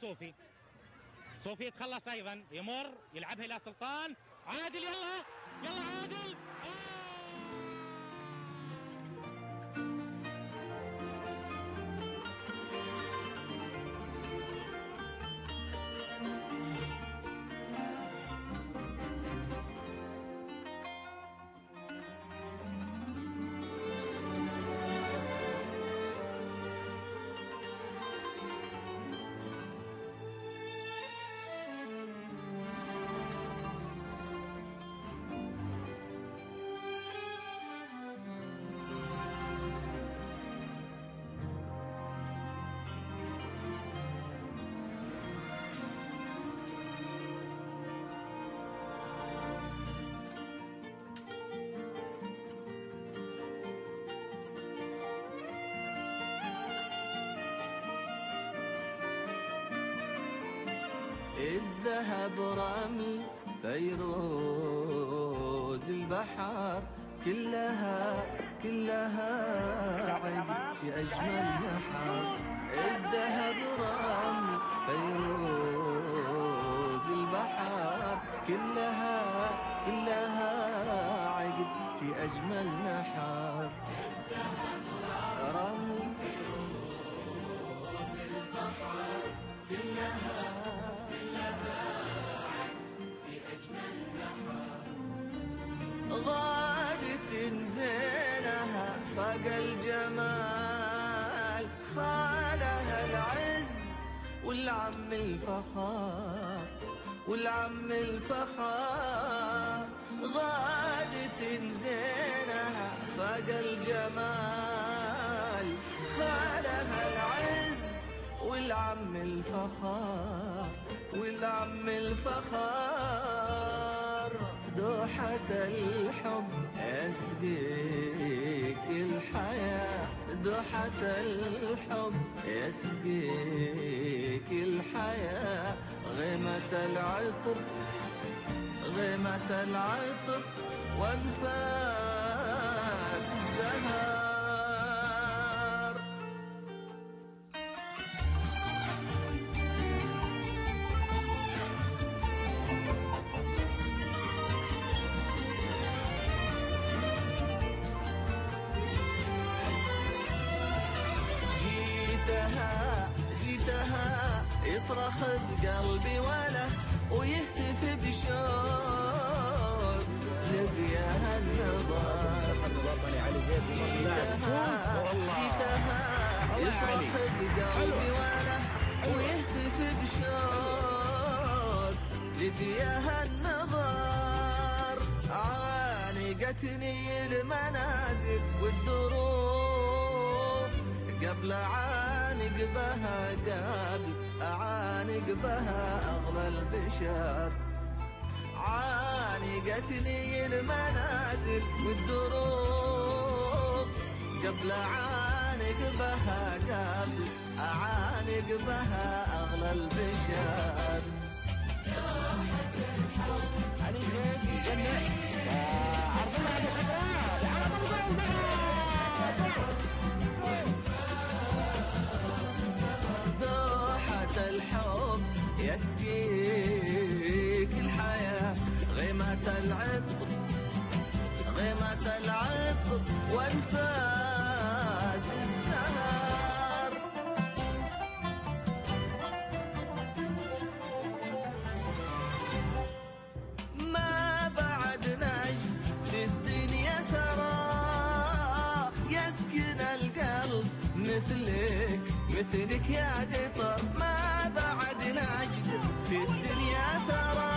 صوفي. صوفي يتخلص أيضا. يمر يلعبها إلى سلطان. عادل يلا. يلا عادل. آه. الذهب رمل فيروز البحر كلها كلها عقد في أجمل نحر الذهب رمل فيروز البحر كلها كلها عقد في أجمل نحر غادت زينها فاق الجمال خالها العز والعم الفخار والعم الفخار. غادت زينها فاق الجمال خالها العز والعم الفخار والعم الفخار. دوحة يسقيك الحياة دوحة الحب. يسقيك الحياة غيمة العطر غيمة العطر. وانفاس الزهر جيتها جيتها. يصرخ بقلبي وله ويهتف بشوق. لقياها النظر جيتها جيتها يصرخ بقلبي وله ويهتف بشوق. لقياها النظر عانقتني المنازل والدروب. قبل أعانق بها قبل أعانق بها أغلى البشر. عانقتني المنازل والدروب. قبل أعانق بها قبل أعانق بها أغلى البشر. علي زين جنة عرض الله على مثلك يا قطر ما بعد نجد في الدنيا ثرى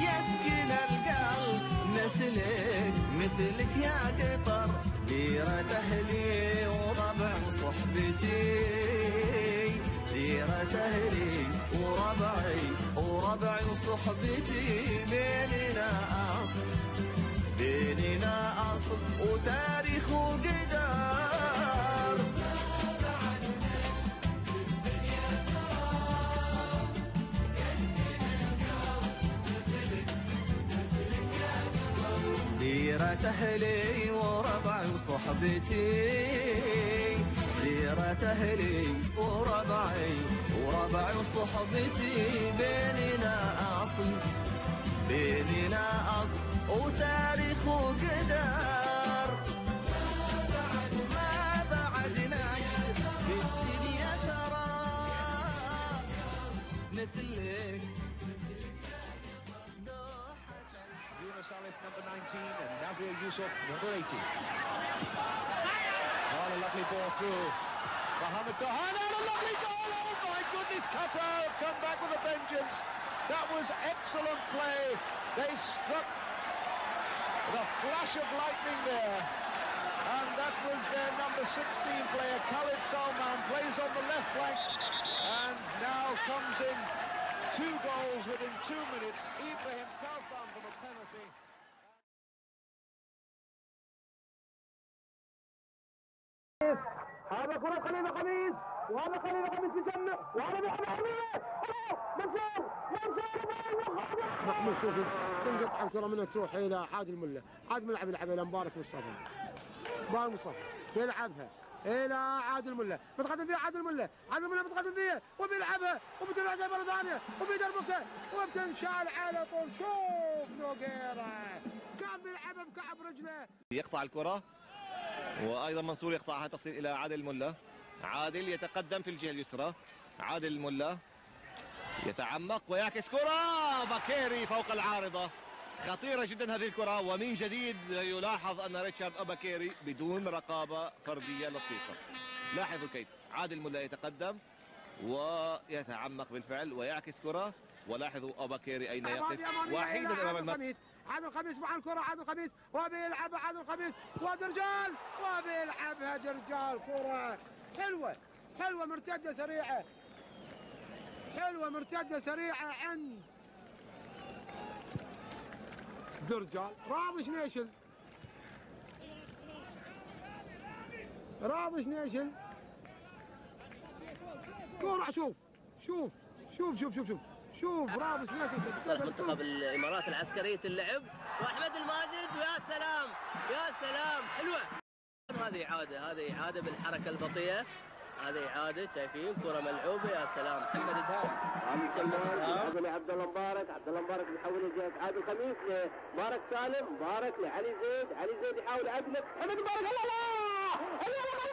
يسكن القلب مثلك مثلك يا قطر ديرة أهلي وربع صحبتي. ديرة أهلي وربعي وربعي وصحبتي بيننا أصل بيننا أصل وتاريخ وقدر. ديرة أهلي وربعي وصحبتي ديرة أهلي وربعي وربعي وصحبتي بيننا أصل بيننا أصل وتاريخ وقدر Nazir Yusuf, number 18. Oh, a lovely ball through. Mohamed Dahan, and a lovely goal! Oh my goodness, Qatar have come back with a vengeance. That was excellent play. They struck the flash of lightning there. And that was their number 16 player, Khalid Salman, plays on the left flank and now comes in two goals within two minutes. Ibrahim Kalfan هذا كرة خليل خميس وهذا خليل خميس بيجمع وهذا حمية منصور منصور محمود شوفي تنقطع الكرة منها تروح إلى عادل مله عادل ملعب يلعبها إلى مبارك مصطفى. مبارك مصطفى. يلعبها إلى عادل مله بتقدم فيها عادل مله عادل مله بتقدم فيها وبيلعبها وبتلعبها مره ثانية وبيدربكها وبتنشال على طول. شوف نوغيرا. كان بيلعبها بكعب رجله. يقطع الكرة. وأيضا منصور يقطعها تصل إلى عادل ملا. عادل يتقدم في الجهة اليسرى. عادل ملا يتعمق ويعكس كرة. باكيري فوق العارضة. خطيرة جدا هذه الكرة. ومن جديد يلاحظ أن ريتشارد أباكيري بدون رقابة فردية لصيصة لاحظوا كيف. عادل ملا يتقدم ويتعمق بالفعل ويعكس كرة. ولاحظوا أباكيري أين يقف؟ وحيدا أمام المرمى الخميس عادل الخميس مع الكرة عادل الخميس وبيلعبها عادل الخميس ودرجال وبيلعبها درجال كرة حلوة حلوة مرتدة سريعة حلوة مرتدة سريعة عند درجال. راضي شنيشل راضي شنيشل كرة شوف شوف شوف شوف شوف شوف. شوف راضي صالح شنيشل منتخب الإمارات العسكرية اللعب. وأحمد الماجد ويا سلام يا سلام. حلوة. هذه إعادة هذه إعادة بالحركة البطيئة. هذه إعادة شايفين كرة ملعوبة يا سلام. محمد دهان عبد عبد الله مبارك. عبد الله مبارك بيحول جهه عادل الخميس لمبارك سالم مبارك لعلي زيد. علي زيد يحاول عدلة. محمد مبارك الله الله الله